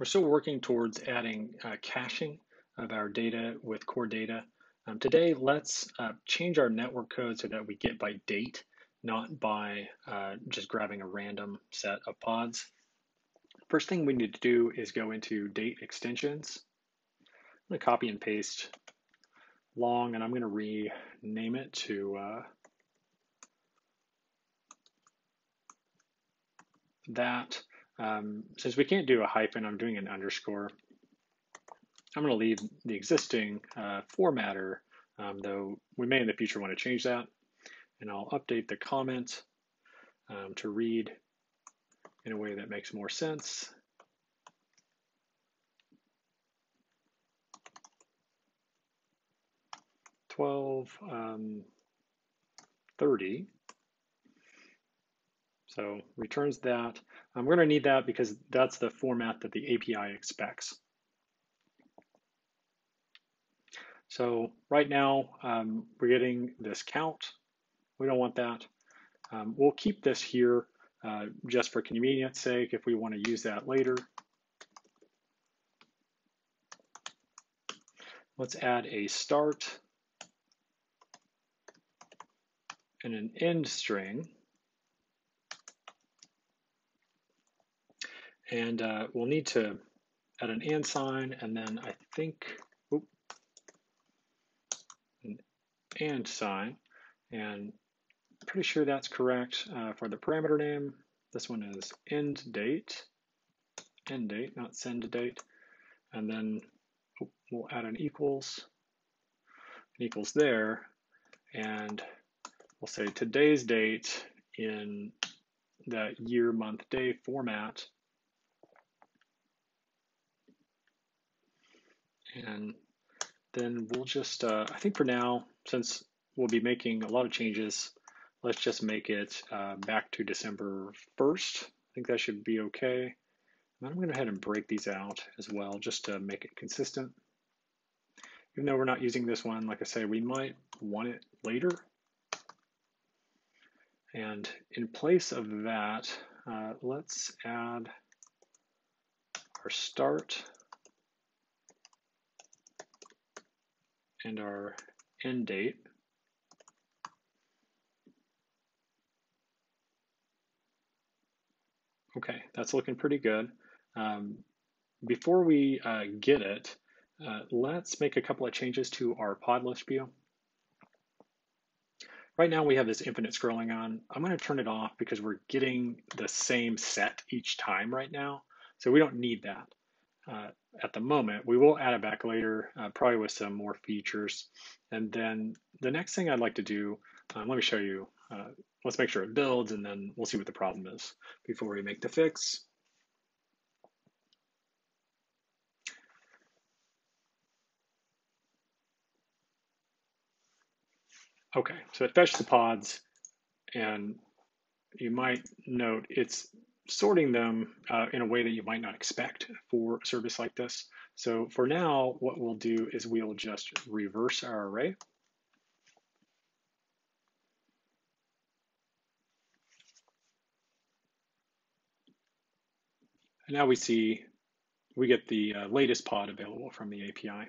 We're still working towards adding uh, caching of our data with core data. Um, today, let's uh, change our network code so that we get by date, not by uh, just grabbing a random set of pods. First thing we need to do is go into date extensions. I'm to copy and paste long, and I'm going to rename it to uh, that. Um, since we can't do a hyphen, I'm doing an underscore. I'm going to leave the existing uh, formatter, um, though we may in the future want to change that. And I'll update the comment um, to read in a way that makes more sense. Twelve um, thirty. So returns that. Um, we're going to need that because that's the format that the API expects. So right now, um, we're getting this count. We don't want that. Um, we'll keep this here uh, just for convenience sake if we want to use that later. Let's add a start and an end string. And uh, we'll need to add an and sign, and then I think, oops, an and sign. And I'm pretty sure that's correct uh, for the parameter name. This one is end date, end date, not send date. And then we'll add an equals, an equals there, and we'll say today's date in that year, month, day format And then we'll just, uh, I think for now, since we'll be making a lot of changes, let's just make it uh, back to December 1st. I think that should be okay. And I'm going to go ahead and break these out as well, just to make it consistent. Even though we're not using this one, like I say, we might want it later. And in place of that, uh, let's add our start and our end date. Okay, that's looking pretty good. Um, before we uh, get it, uh, let's make a couple of changes to our pod list view. Right now we have this infinite scrolling on. I'm going to turn it off because we're getting the same set each time right now. So we don't need that uh, at the moment. We will add it back later, uh, probably with some more features. And then the next thing I'd like to do, um, let me show you, uh, let's make sure it builds and then we'll see what the problem is before we make the fix. Okay, so it fetched the pods and you might note it's sorting them uh, in a way that you might not expect for a service like this. So for now, what we'll do is we'll just reverse our array. And now we see we get the uh, latest pod available from the API.